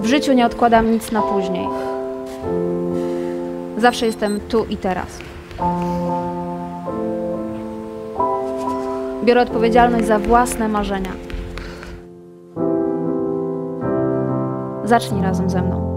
W życiu nie odkładam nic na później. Zawsze jestem tu i teraz. Biorę odpowiedzialność za własne marzenia. Zacznij razem ze mną.